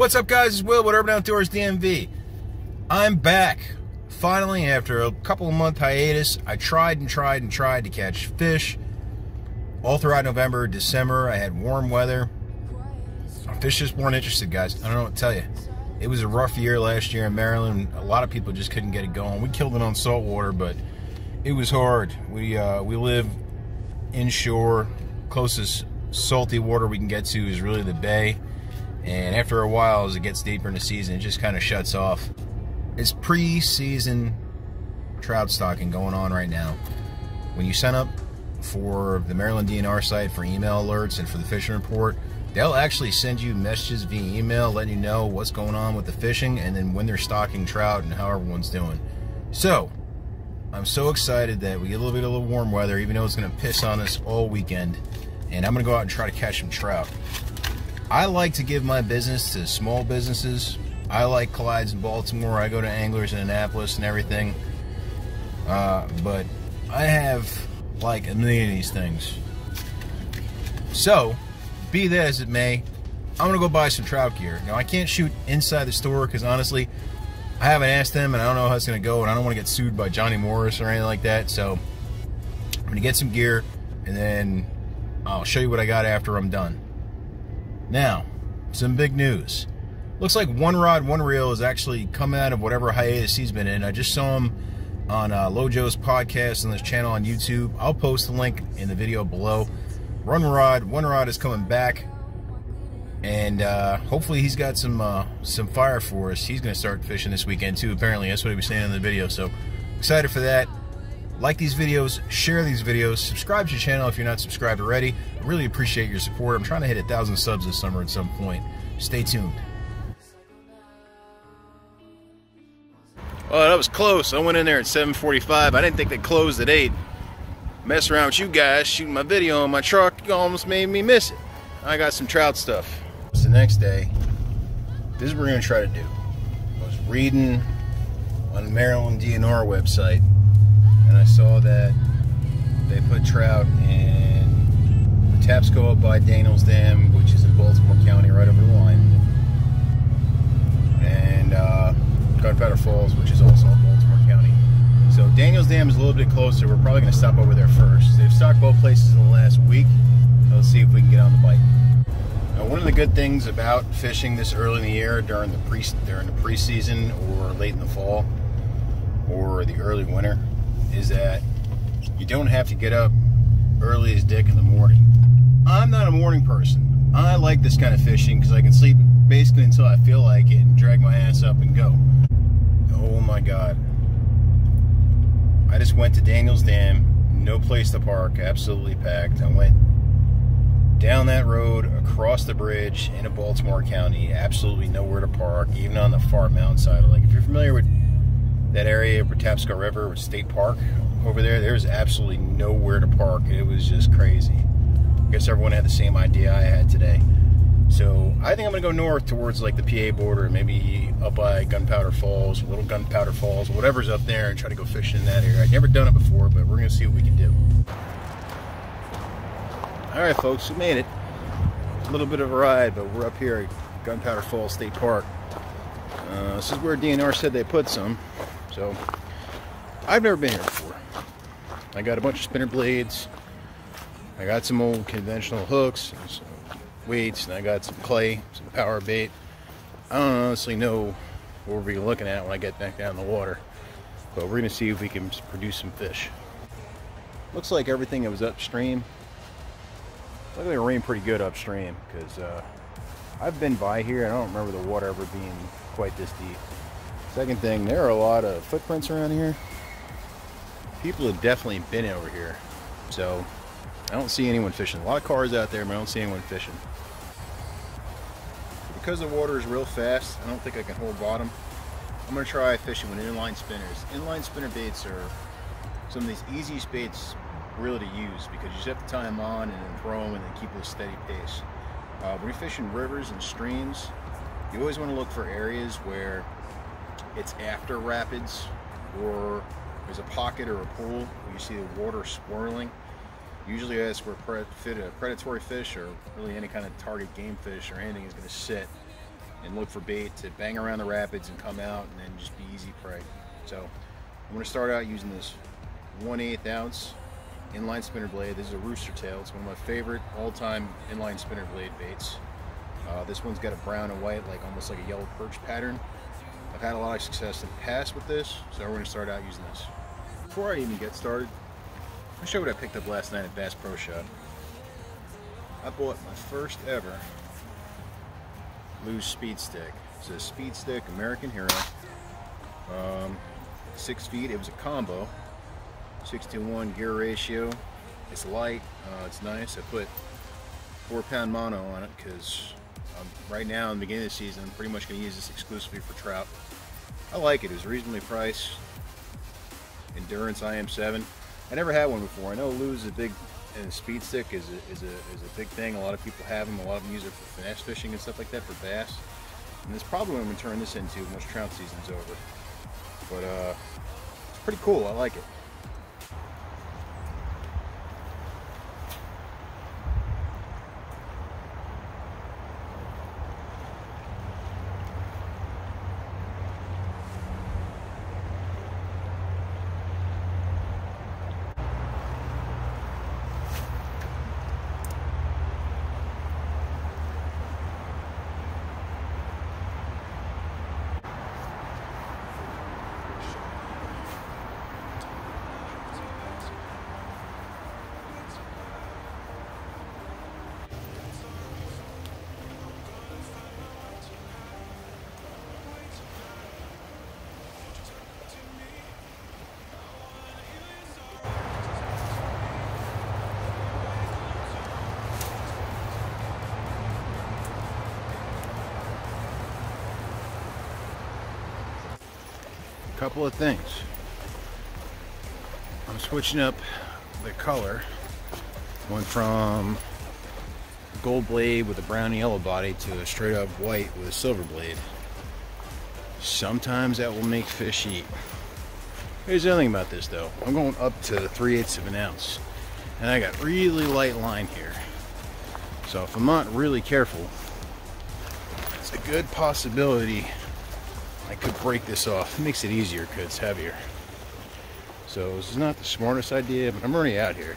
What's up, guys? It's Will with Urban Outdoors DMV. I'm back. Finally, after a couple of month hiatus, I tried and tried and tried to catch fish. All throughout November, December, I had warm weather. Fish just weren't interested, guys. I don't know what to tell you. It was a rough year last year in Maryland. A lot of people just couldn't get it going. We killed it on saltwater, but it was hard. We uh, we live inshore. Closest salty water we can get to is really the bay. And after a while, as it gets deeper in the season, it just kind of shuts off. It's pre-season trout stocking going on right now. When you sign up for the Maryland DNR site for email alerts and for the fishing report, they'll actually send you messages via email letting you know what's going on with the fishing and then when they're stocking trout and how everyone's doing. So, I'm so excited that we get a little bit of warm weather, even though it's going to piss on us all weekend. And I'm going to go out and try to catch some trout. I like to give my business to small businesses. I like Collides in Baltimore. I go to anglers in Annapolis and everything. Uh, but I have like a million of these things. So, be that as it may, I'm gonna go buy some trout gear. Now I can't shoot inside the store because honestly, I haven't asked them and I don't know how it's gonna go and I don't want to get sued by Johnny Morris or anything like that. So I'm gonna get some gear and then I'll show you what I got after I'm done. Now, some big news. Looks like One Rod One Reel is actually coming out of whatever hiatus he's been in. I just saw him on uh, Lojo's podcast on this channel on YouTube. I'll post the link in the video below. One Rod, One Rod is coming back, and uh, hopefully he's got some uh, some fire for us. He's going to start fishing this weekend too. Apparently, that's what he was saying in the video. So excited for that. Like these videos, share these videos, subscribe to the channel if you're not subscribed already. I really appreciate your support. I'm trying to hit a thousand subs this summer at some point. Stay tuned. Well, that was close. I went in there at 7:45. I didn't think they closed at 8. Mess around with you guys, shooting my video on my truck, you almost made me miss it. I got some trout stuff. It's the next day. This is what we're gonna try to do. I was reading on the Maryland DNR website, and I saw that they put trout in Patapsco up by Daniels Dam, which is in Baltimore County, right over the line, and uh, Gunpowder Falls, which is also in Baltimore County. So Daniels Dam is a little bit closer. We're probably going to stop over there first. They've stocked both places in the last week. Let's see if we can get on the bite. Now, one of the good things about fishing this early in the year during the pre during the preseason or late in the fall or the early winter is that you don't have to get up early as dick in the morning. I'm not a morning person. I like this kind of fishing because I can sleep basically until I feel like it and drag my ass up and go. Oh my god. I just went to Daniels Dam, no place to park, absolutely packed. I went down that road, across the bridge into Baltimore County, absolutely nowhere to park, even on the far mountain side. Like if you're familiar with that area, of Patapsco River, State Park over there, there's absolutely nowhere to park. It was just crazy. I guess everyone had the same idea I had today. So I think I'm gonna go north towards like the PA border, maybe up by Gunpowder Falls, Little Gunpowder Falls, whatever's up there, and try to go fishing in that area. I've never done it before, but we're gonna see what we can do. All right, folks, we made it. A little bit of a ride, but we're up here at Gunpowder Falls State Park. Uh, this is where DNR said they put some, so I've never been here before. I got a bunch of spinner blades. I got some old conventional hooks, some weights, and I got some clay, some power bait. I don't honestly know what we'll be looking at when I get back down the water, but we're gonna see if we can produce some fish. Looks like everything that was upstream. Like it rained pretty good upstream because uh, I've been by here. I don't remember the water ever being quite this deep. Second thing, there are a lot of footprints around here. People have definitely been over here, so I don't see anyone fishing. A lot of cars out there, but I don't see anyone fishing. Because the water is real fast, I don't think I can hold bottom. I'm going to try fishing with inline spinners. Inline spinner baits are some of these easiest baits really to use because you just have to tie them on and then throw them and then keep a steady pace. Uh, when you're fishing rivers and streams, you always want to look for areas where it's after rapids or there's a pocket or a pool where you see the water swirling Usually that's where a predatory fish or really any kind of target game fish or anything is going to sit. and look for bait to bang around the rapids and come out and then just be easy prey. So I'm going to start out using this 1 8 ounce inline spinner blade. This is a rooster tail. It's one of my favorite all-time inline spinner blade baits. Uh, this one's got a brown and white, like almost like a yellow perch pattern. I've had a lot of success in the past with this, so we're to start out using this. Before I even get started, I'll show you what I picked up last night at Bass Pro Shop. I bought my first ever Lew's Speed Stick. It's a Speed Stick American Hero. Um, six feet. It was a combo. Six to one gear ratio. It's light. Uh, it's nice. I put four pound mono on it because um, right now in the beginning of the season, I'm pretty much going to use this exclusively for trout. I like it. It's reasonably priced. Endurance IM7. I never had one before. I know is a big and speed stick is a, is, a, is a big thing. A lot of people have them. A lot of them use it for finesse fishing and stuff like that for bass. And that's probably what I'm going to turn this into once trout season's over. But uh, it's pretty cool. I like it. Couple of things. I'm switching up the color. Went from gold blade with a brown yellow body to a straight up white with a silver blade. Sometimes that will make fish eat. Here's the other thing about this though. I'm going up to 3 eighths of an ounce. And I got really light line here. So if I'm not really careful, it's a good possibility I could break this off. It makes it easier because it's heavier. So this is not the smartest idea, but I'm already out here.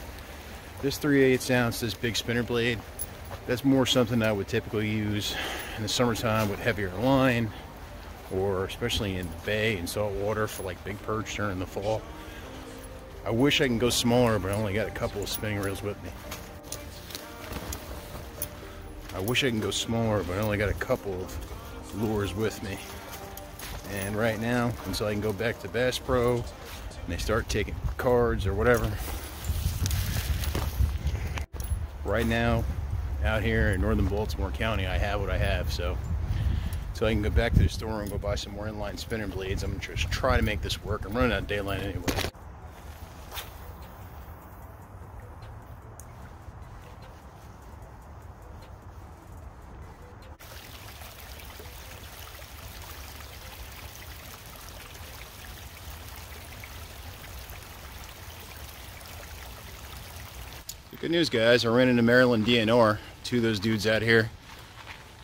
This 3 8 ounce, this big spinner blade, that's more something I would typically use in the summertime with heavier line or especially in the bay and salt water for like big perch during the fall. I wish I can go smaller, but I only got a couple of spinning reels with me. I wish I can go smaller, but I only got a couple of lures with me. And right now, until I can go back to Bass Pro and they start taking cards or whatever, right now, out here in northern Baltimore County, I have what I have. So, so I can go back to the store and go buy some more inline spinner blades. I'm just try to make this work. I'm running out of daylight anyway. Good news, guys. I ran into Maryland DNR, two of those dudes out here.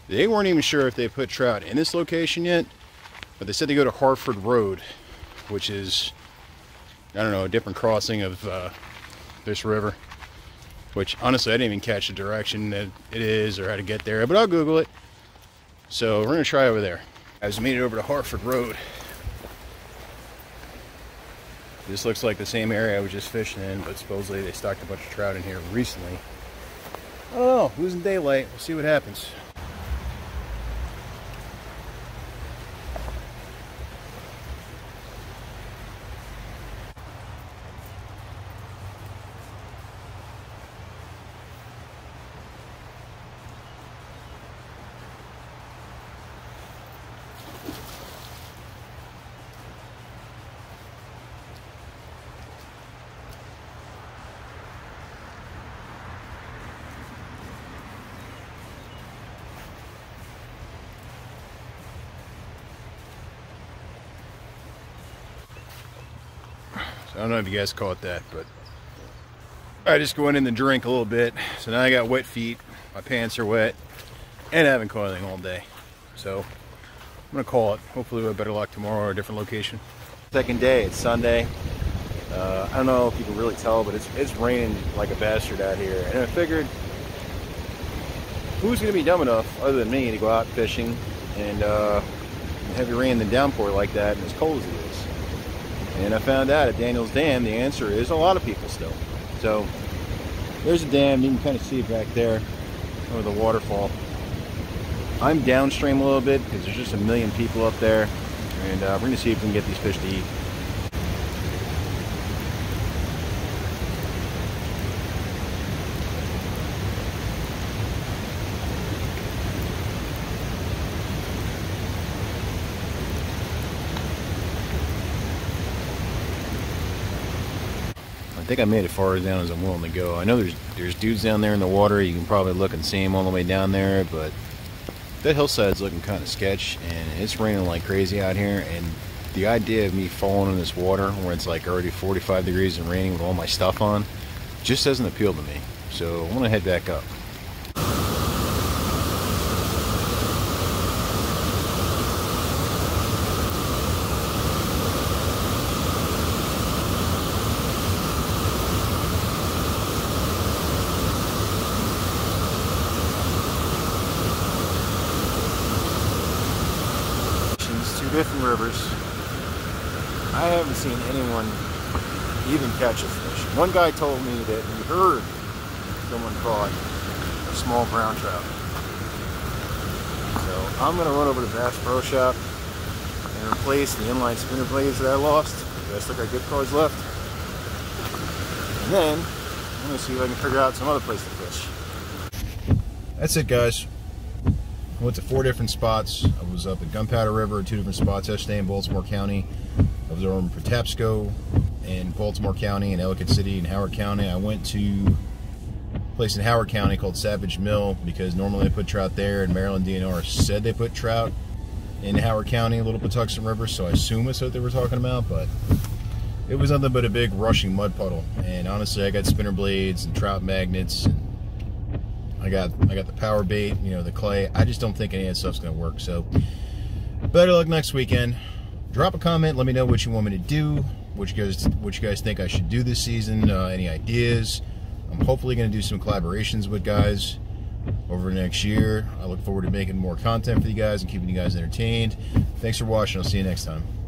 They weren't even sure if they put trout in this location yet, but they said they go to Harford Road, which is, I don't know, a different crossing of uh, this river. Which, honestly, I didn't even catch the direction that it is or how to get there, but I'll Google it. So we're going to try over there. I just made it over to Harford Road. This looks like the same area I was just fishing in, but supposedly they stocked a bunch of trout in here recently. Oh, losing daylight. We'll see what happens. I don't know if you guys call it that, but I just went in the drink a little bit. So now I got wet feet, my pants are wet, and I haven't coiling all day. So I'm gonna call it. Hopefully we have better luck tomorrow or a different location. Second day, it's Sunday. Uh, I don't know if you can really tell, but it's, it's raining like a bastard out here. And I figured, who's gonna be dumb enough, other than me, to go out fishing and uh, heavy rain and downpour like that and as cold as it is? And I found out at Daniels Dam, the answer is a lot of people still. So there's a dam, you can kind of see it back there over the waterfall. I'm downstream a little bit because there's just a million people up there. And uh, we're going to see if we can get these fish to eat. Think I made it far down as I'm willing to go. I know there's there's dudes down there in the water. You can probably look and see them all the way down there, but that hillside's looking kind of sketch and it's raining like crazy out here and the idea of me falling in this water where it's like already 45 degrees and raining with all my stuff on just doesn't appeal to me so I'm gonna head back up two different rivers. I haven't seen anyone even catch a fish. One guy told me that he heard someone caught a small brown trout. So I'm gonna run over to Bass Pro Shop and replace the inline spinner blades that I lost. I still got good cards left. And then I'm gonna see if I can figure out some other place to fish. That's it guys. I went to four different spots. I was up at Gunpowder River, two different spots, Estee in Baltimore County. I was over in Patapsco in Baltimore County and Ellicott City in Howard County. I went to a place in Howard County called Savage Mill because normally they put trout there and Maryland DNR said they put trout in Howard County, a Little Patuxent River, so I assume it's what they were talking about, but it was nothing but a big rushing mud puddle. And honestly, I got spinner blades and trout magnets and I got I got the power bait, you know, the clay. I just don't think any of that stuff's gonna work. So better luck next weekend. Drop a comment. Let me know what you want me to do. What you guys what you guys think I should do this season. Uh, any ideas? I'm hopefully gonna do some collaborations with guys over next year. I look forward to making more content for you guys and keeping you guys entertained. Thanks for watching. I'll see you next time.